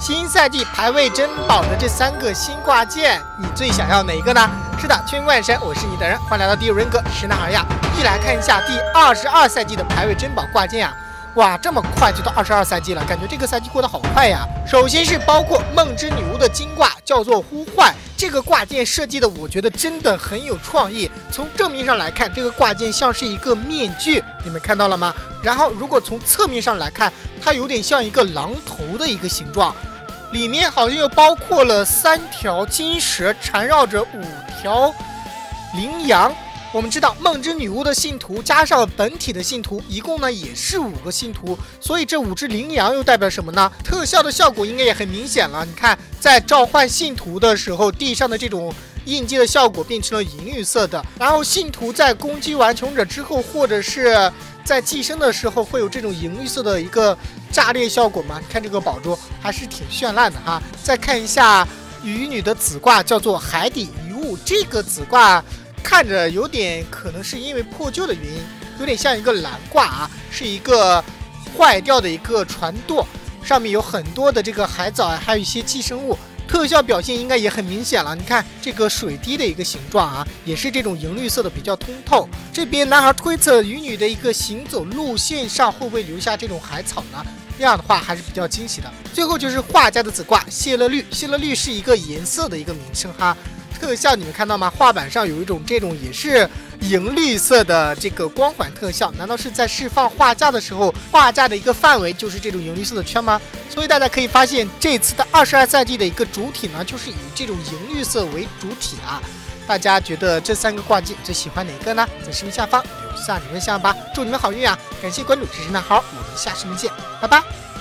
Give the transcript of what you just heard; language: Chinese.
新赛季排位珍宝的这三个新挂件，你最想要哪一个呢？是的，千万神，我是你的人，欢迎来到第五人格石男孩呀！一来看一下第二十二赛季的排位珍宝挂件啊！哇，这么快就到二十二赛季了，感觉这个赛季过得好快呀！首先是包括梦之女巫的金挂，叫做呼唤。这个挂件设计的，我觉得真的很有创意。从正面上来看，这个挂件像是一个面具，你们看到了吗？然后如果从侧面上来看，它有点像一个狼头的一个形状，里面好像又包括了三条金蛇，缠绕着五条羚羊。我们知道梦之女巫的信徒加上本体的信徒，一共呢也是五个信徒，所以这五只羚羊又代表什么呢？特效的效果应该也很明显了。你看，在召唤信徒的时候，地上的这种印记的效果变成了银绿色的，然后信徒在攻击完穷者之后，或者是在寄生的时候，会有这种银绿色的一个炸裂效果吗？看这个宝珠还是挺绚烂的哈。再看一下鱼女的子挂，叫做海底遗物，这个子挂。看着有点可能是因为破旧的原因，有点像一个蓝挂啊，是一个坏掉的一个船舵，上面有很多的这个海藻啊，还有一些寄生物。特效表现应该也很明显了，你看这个水滴的一个形状啊，也是这种银绿色的，比较通透。这边男孩推测鱼女的一个行走路线上会不会留下这种海草呢？这样的话还是比较惊喜的。最后就是画家的子挂谢乐绿，谢乐绿是一个颜色的一个名称哈。特效你们看到吗？画板上有一种这种也是银绿色的这个光环特效，难道是在释放画架的时候，画架的一个范围就是这种银绿色的圈吗？所以大家可以发现，这次的二十二赛季的一个主体呢，就是以这种银绿色为主体啊。大家觉得这三个挂件最喜欢哪个呢？在视频下方留下你们想法吧。祝你们好运啊！感谢关注，支持男孩，我们下视频见，拜拜。